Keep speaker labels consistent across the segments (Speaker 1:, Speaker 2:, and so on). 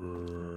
Speaker 1: うん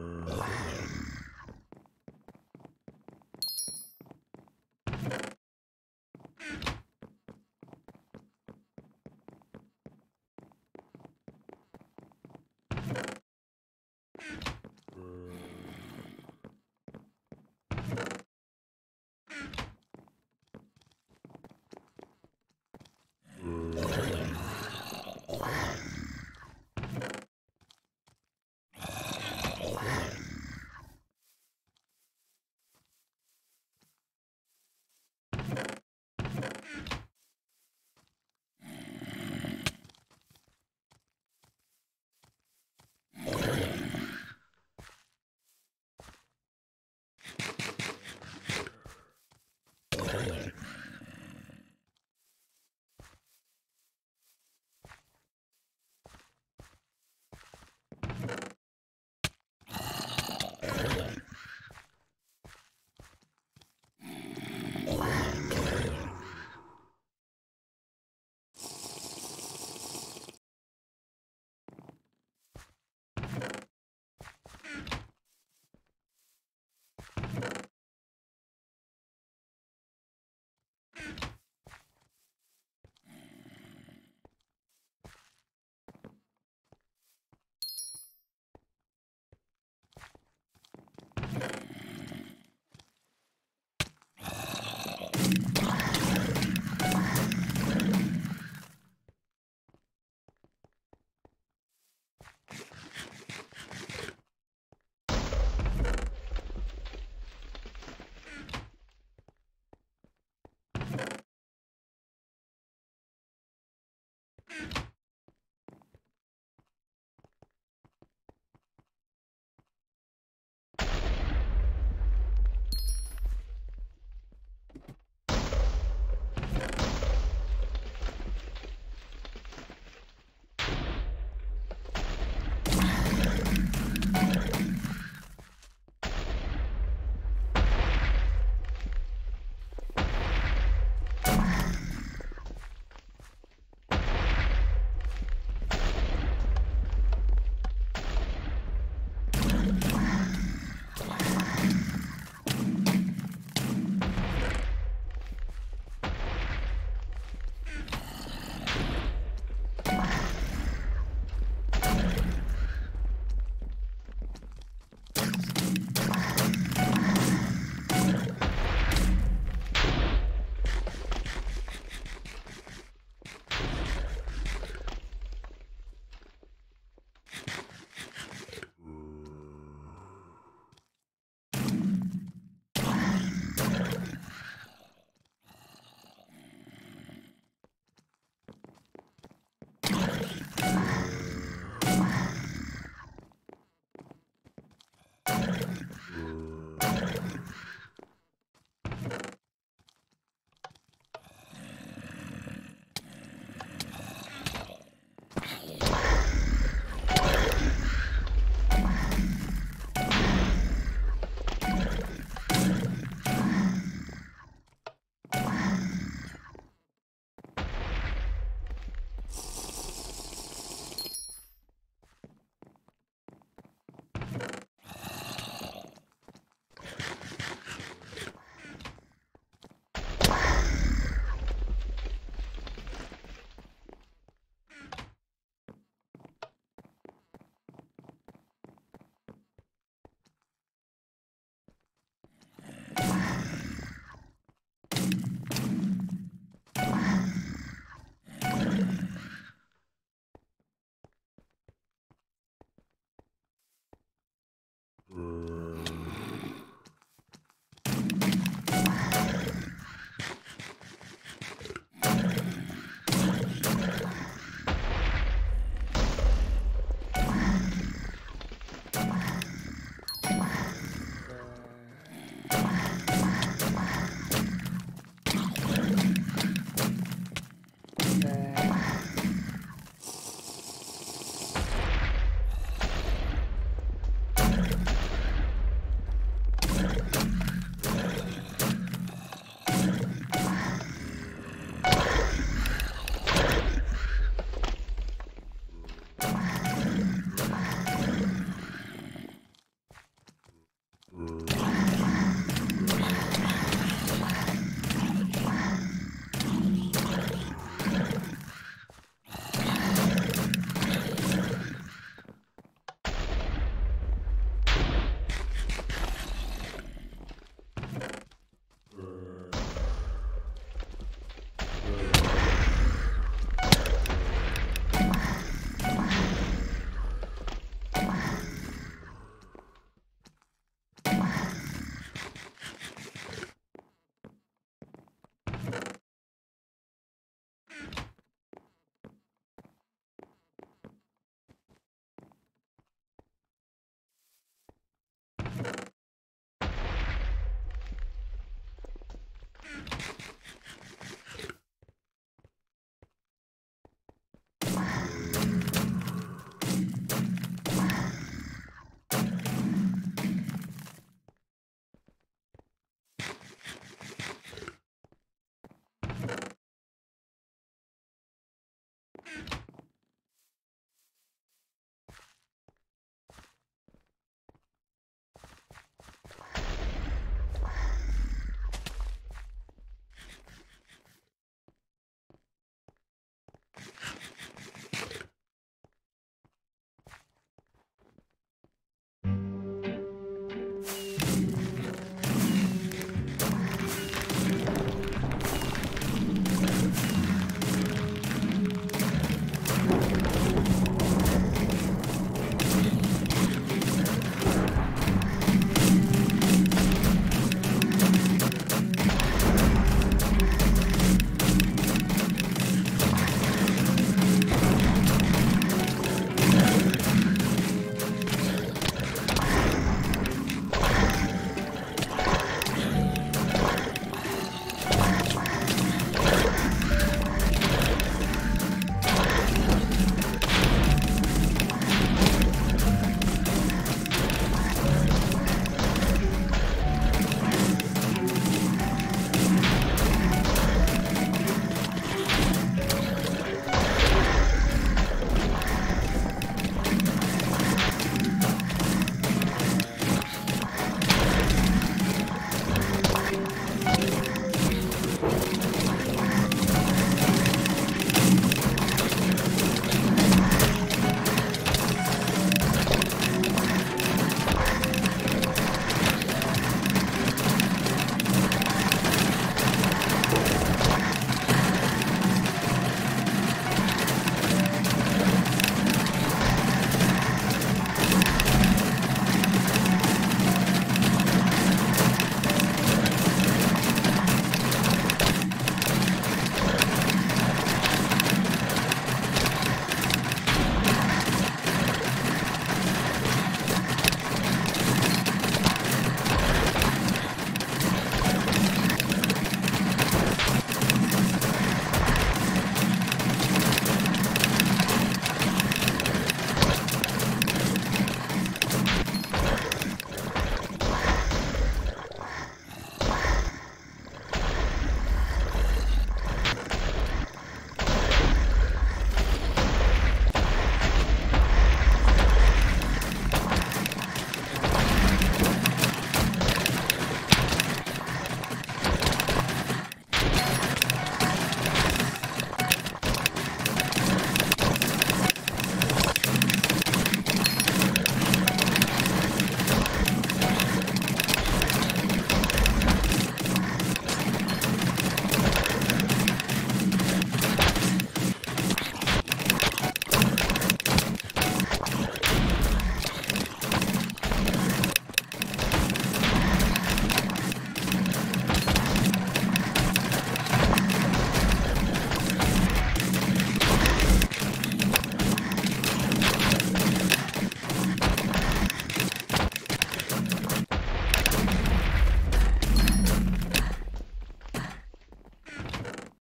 Speaker 2: Thank you.